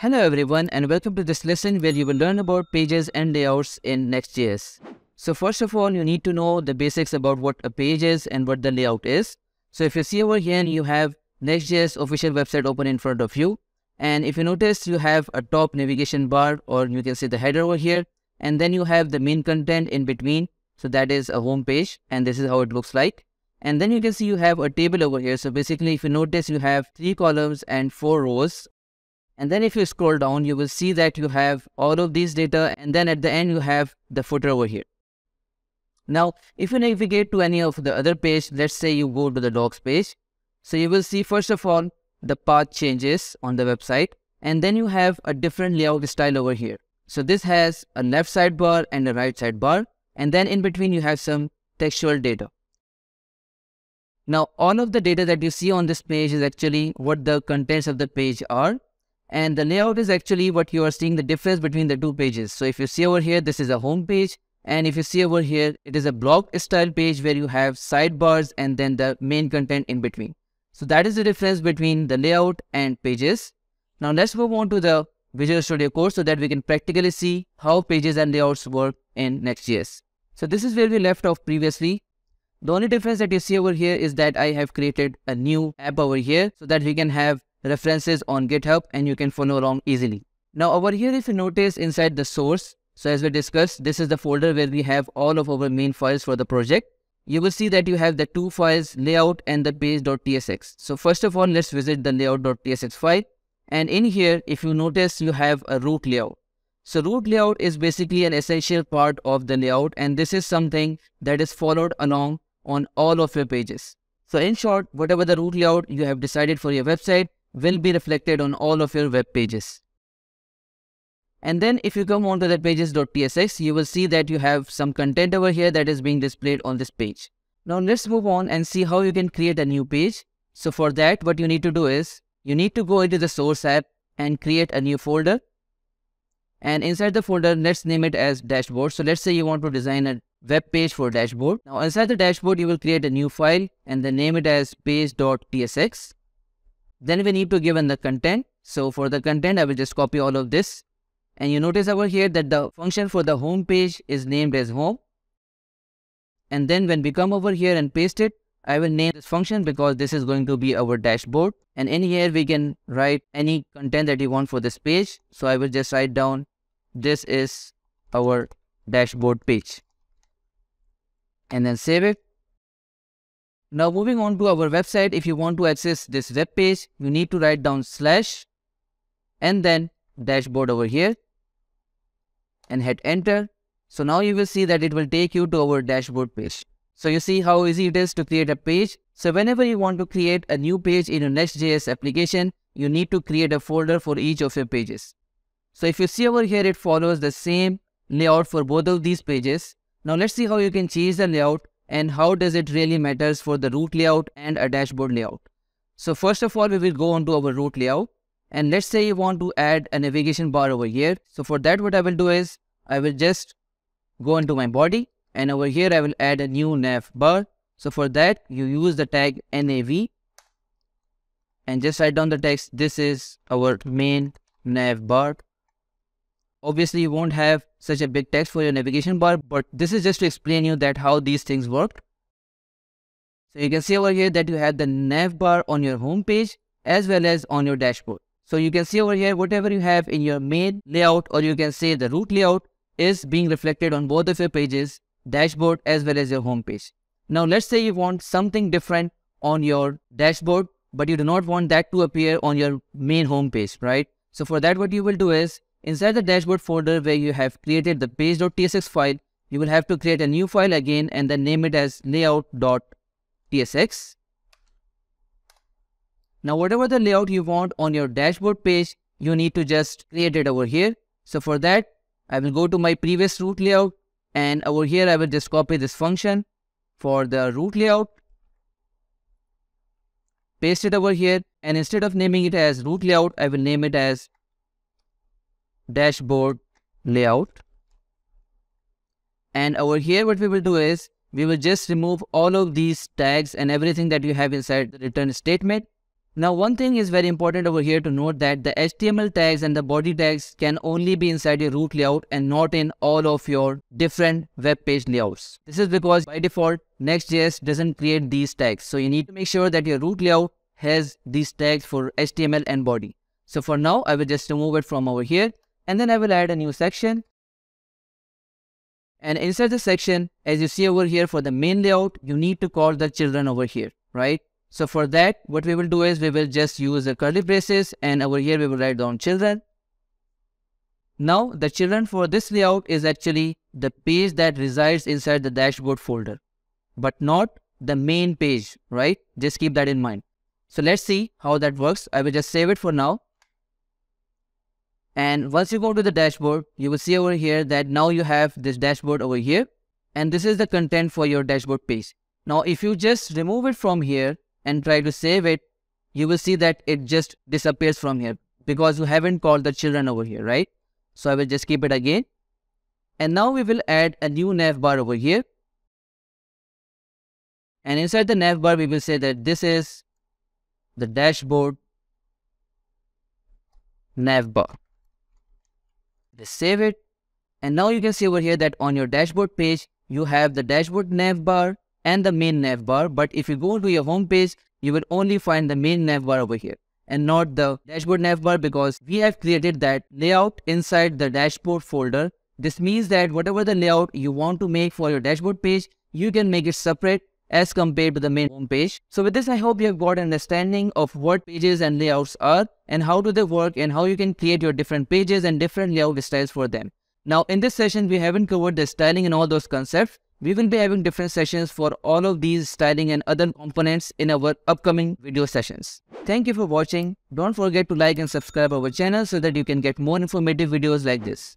Hello everyone and welcome to this lesson where you will learn about pages and layouts in Next.js. So first of all, you need to know the basics about what a page is and what the layout is. So if you see over here, you have Next.js official website open in front of you. And if you notice, you have a top navigation bar or you can see the header over here. And then you have the main content in between. So that is a home page and this is how it looks like. And then you can see you have a table over here. So basically, if you notice, you have three columns and four rows. And then if you scroll down, you will see that you have all of these data. And then at the end, you have the footer over here. Now, if you navigate to any of the other page, let's say you go to the docs page. So you will see, first of all, the path changes on the website. And then you have a different layout style over here. So this has a left sidebar and a right sidebar. And then in between, you have some textual data. Now, all of the data that you see on this page is actually what the contents of the page are. And the layout is actually what you are seeing the difference between the two pages. So if you see over here, this is a home page. And if you see over here, it is a blog style page where you have sidebars and then the main content in between. So that is the difference between the layout and pages. Now let's move on to the Visual Studio Code so that we can practically see how pages and layouts work in Next.js. So this is where we left off previously. The only difference that you see over here is that I have created a new app over here so that we can have references on GitHub and you can follow along easily. Now over here, if you notice inside the source, so as we discussed, this is the folder where we have all of our main files for the project. You will see that you have the two files, layout and the page.tsx. So first of all, let's visit the layout.tsx file. And in here, if you notice, you have a root layout. So root layout is basically an essential part of the layout and this is something that is followed along on all of your pages. So in short, whatever the root layout you have decided for your website will be reflected on all of your web pages. And then if you come on to the pages.tsx, you will see that you have some content over here that is being displayed on this page. Now let's move on and see how you can create a new page. So for that, what you need to do is, you need to go into the source app and create a new folder. And inside the folder, let's name it as dashboard. So let's say you want to design a web page for dashboard. Now inside the dashboard, you will create a new file and then name it as page.tsx. Then we need to give in the content. So for the content, I will just copy all of this. And you notice over here that the function for the home page is named as home. And then when we come over here and paste it, I will name this function because this is going to be our dashboard. And in here, we can write any content that you want for this page. So I will just write down, this is our dashboard page and then save it. Now moving on to our website, if you want to access this web page, you need to write down slash and then dashboard over here and hit enter. So now you will see that it will take you to our dashboard page. So you see how easy it is to create a page. So whenever you want to create a new page in your Next.js application, you need to create a folder for each of your pages. So if you see over here, it follows the same layout for both of these pages. Now let's see how you can change the layout and how does it really matters for the root layout and a dashboard layout. So first of all, we will go on to our root layout and let's say you want to add a navigation bar over here. So for that, what I will do is I will just go into my body and over here, I will add a new nav bar. So for that, you use the tag nav and just write down the text. This is our main nav bar. Obviously, you won't have such a big text for your navigation bar, but this is just to explain you that how these things work. So you can see over here that you have the nav bar on your home page as well as on your dashboard. So you can see over here, whatever you have in your main layout or you can say the root layout is being reflected on both of your pages, dashboard as well as your home page. Now let's say you want something different on your dashboard, but you do not want that to appear on your main home page, right? So for that, what you will do is Inside the dashboard folder where you have created the page.tsx file, you will have to create a new file again and then name it as layout.tsx. Now whatever the layout you want on your dashboard page, you need to just create it over here. So for that, I will go to my previous root layout and over here I will just copy this function for the root layout. Paste it over here and instead of naming it as root layout, I will name it as dashboard layout. And over here, what we will do is we will just remove all of these tags and everything that you have inside the return statement. Now one thing is very important over here to note that the HTML tags and the body tags can only be inside your root layout and not in all of your different web page layouts. This is because by default Next.js doesn't create these tags. So you need to make sure that your root layout has these tags for HTML and body. So for now I will just remove it from over here and then I will add a new section. And inside the section as you see over here for the main layout you need to call the children over here, right? So for that, what we will do is we will just use the curly braces and over here we will write down children. Now the children for this layout is actually the page that resides inside the dashboard folder, but not the main page, right? Just keep that in mind. So let's see how that works. I will just save it for now. And once you go to the dashboard, you will see over here that now you have this dashboard over here. And this is the content for your dashboard page. Now, if you just remove it from here and try to save it, you will see that it just disappears from here because you haven't called the children over here, right? So I will just keep it again. And now we will add a new nav bar over here. And inside the nav bar, we will say that this is the dashboard nav bar. Let's save it. And now you can see over here that on your dashboard page, you have the dashboard nav bar and the main navbar. But if you go to your home page, you will only find the main navbar over here and not the dashboard navbar because we have created that layout inside the dashboard folder. This means that whatever the layout you want to make for your dashboard page, you can make it separate as compared to the main home page. So with this, I hope you have got an understanding of what pages and layouts are and how do they work and how you can create your different pages and different layout styles for them. Now in this session, we haven't covered the styling and all those concepts. We will be having different sessions for all of these styling and other components in our upcoming video sessions. Thank you for watching. Don't forget to like and subscribe our channel so that you can get more informative videos like this.